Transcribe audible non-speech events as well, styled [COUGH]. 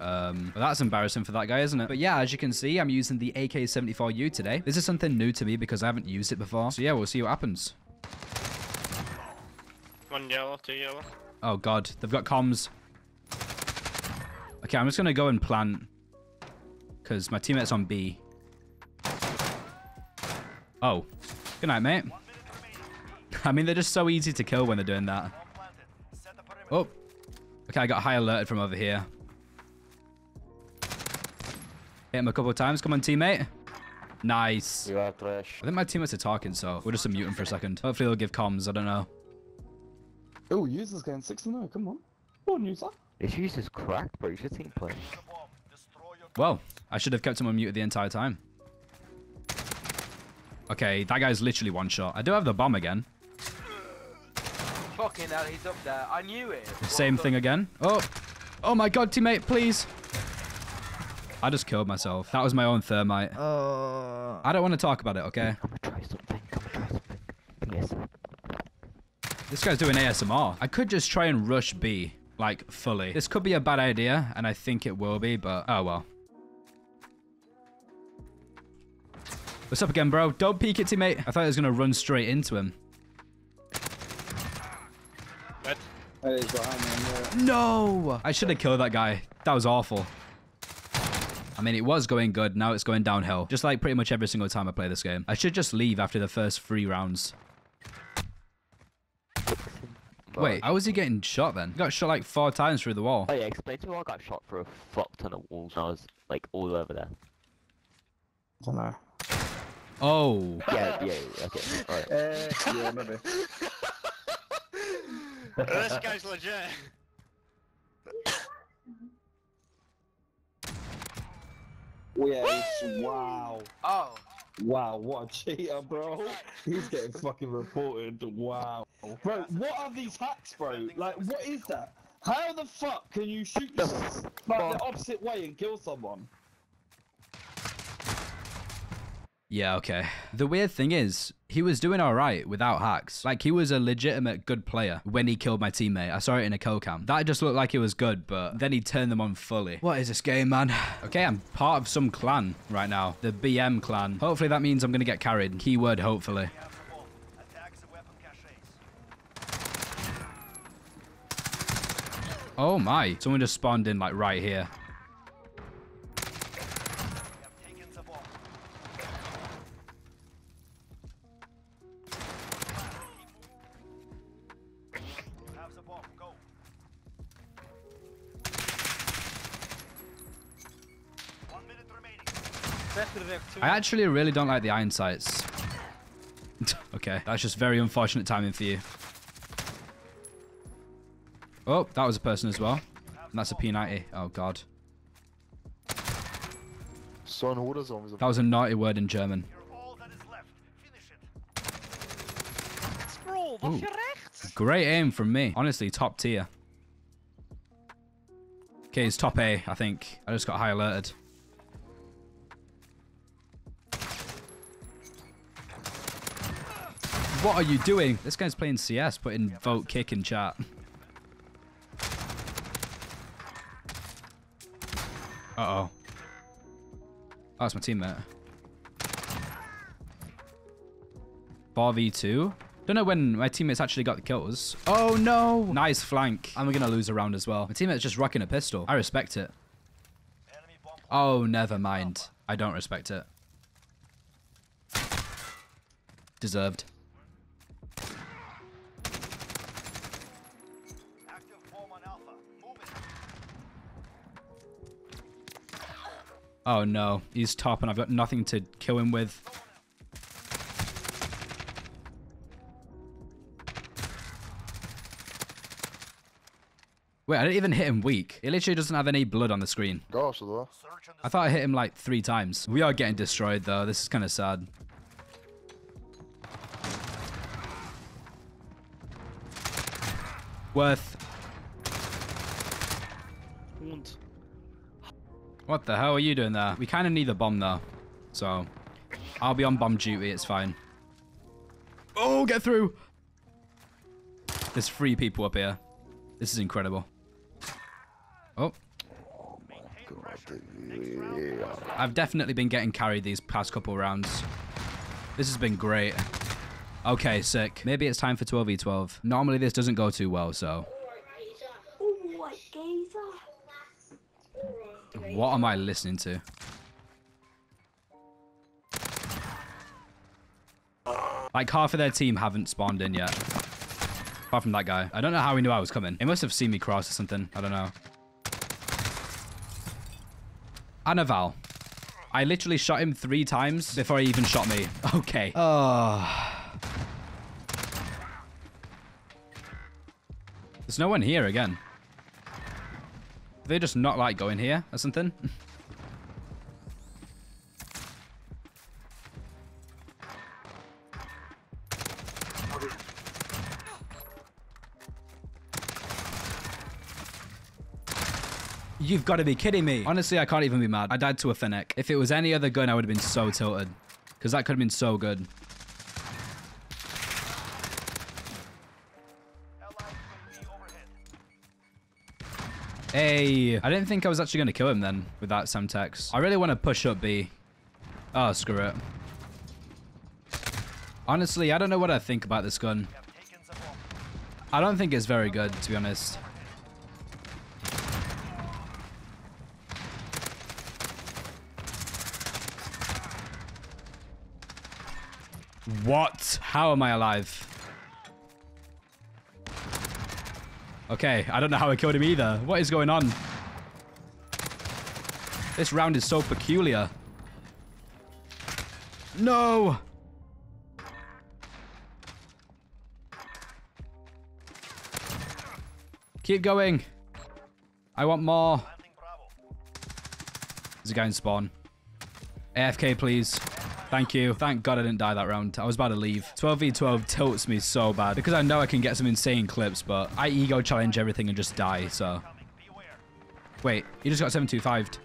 Um, but that's embarrassing for that guy, isn't it? But yeah, as you can see, I'm using the AK-74U today. This is something new to me because I haven't used it before. So yeah, we'll see what happens. One yellow, two yellow. Oh god, they've got comms. Okay, I'm just gonna go and plant. Because my teammate's on B. Oh. Good night, mate. [LAUGHS] I mean, they're just so easy to kill when they're doing that. Oh. Okay, I got high alerted from over here. Hit him a couple of times. Come on, teammate. Nice. You are trash. I think my teammates are talking, so we'll just unmute him for a second. Hopefully they'll give comms. I don't know. Oh, user's going 6 0. Come on. Come on, user. This user's cracked, bro. You should team play. Well, I should have kept him unmuted the entire time. Okay, that guy's literally one shot. I do have the bomb again. Fucking hell, he's up there. I knew it. Same thing again. Oh, oh my god, teammate, please. I just killed myself. That was my own thermite. Uh, I don't want to talk about it, okay? Come and try something. Come and try something. Yes. This guy's doing ASMR. I could just try and rush B, like, fully. This could be a bad idea, and I think it will be, but oh well. What's up again, bro? Don't peek it, teammate. I thought I was going to run straight into him. Red. Hey, behind me. No! I should have killed that guy. That was awful. I mean, it was going good. Now it's going downhill. Just like pretty much every single time I play this game. I should just leave after the first three rounds. Wait, how was he getting shot then? He got shot like four times through the wall. Oh yeah, explain to me why I got shot through a fuck ton of walls and I was like all over there. I don't know. Oh. Yeah, yeah, yeah, okay. Alright. Uh, yeah, maybe. [LAUGHS] this guy's legit. Yeah, he's, wow. Oh. Wow, what a cheater, bro. [LAUGHS] He's getting fucking reported. Wow. Bro, what are these hacks, bro? Like, what is that? How the fuck can you shoot like the opposite way and kill someone? Yeah, okay. The weird thing is, he was doing alright without hacks. Like, he was a legitimate good player when he killed my teammate. I saw it in a kill cam. That just looked like it was good, but then he turned them on fully. What is this game, man? [SIGHS] Okay, I'm part of some clan right now. The BM clan. Hopefully that means I'm gonna get carried. Keyword, hopefully. Oh my. Someone just spawned in, like, right here. I actually really don't like the iron sights. [LAUGHS] okay, that's just very unfortunate timing for you. Oh, that was a person as well. And that's a P90. Oh, God. Son, oder so. That was a naughty word in German. Ooh. Great aim from me. Honestly, top tier. Okay, it's top A, I think. I just got high alerted. What are you doing? This guy's playing CS, putting vote kick in chat. Uh-oh. Oh, that's my teammate. Bar V2. Don't know when my teammates actually got the kills. Oh no! Nice flank. And we're gonna lose a round as well. My teammate's just rocking a pistol. I respect it. Oh, never mind. I don't respect it. Deserved. Oh no, he's top and I've got nothing to kill him with. Wait, I didn't even hit him weak. It literally doesn't have any blood on the screen. Gosh, though. I thought I hit him like three times. We are getting destroyed though. This is kind of sad. Worth. What the hell are you doing there? We kind of need the bomb though. So, I'll be on bomb duty. It's fine. Oh, get through. There's three people up here. This is incredible. Oh. I've definitely been getting carried these past couple rounds. This has been great. Okay, sick. Maybe it's time for 12v12. Normally this doesn't go too well, so... Oh Gazer. What am I listening to? Like half of their team haven't spawned in yet. Apart from that guy. I don't know how he knew I was coming. He must have seen me cross or something. I don't know. Anaval. I literally shot him three times before he even shot me. [LAUGHS] Okay. Oh. There's no one here again. They just not like going here or something? You've got to be kidding me. Honestly, I can't even be mad. I died to a Fennec. If it was any other gun, I would have been so tilted. Because that could have been so good. Hey, I didn't think I was actually going to kill him then with that Semtex. I really want to push up B. Oh, screw it. Honestly, I don't know what I think about this gun. I don't think it's very good, to be honest. What? How am I alive? Okay, I don't know how I killed him either. What is going on? This round is so peculiar. No! Keep going. I want more. There's a guy in spawn. AFK, please. Thank you. Thank God I didn't die that round. I was about to leave. 12v12 tilts me so bad because I know I can get some insane clips, but I ego challenge everything and just die, so. Wait, he just got 725'd.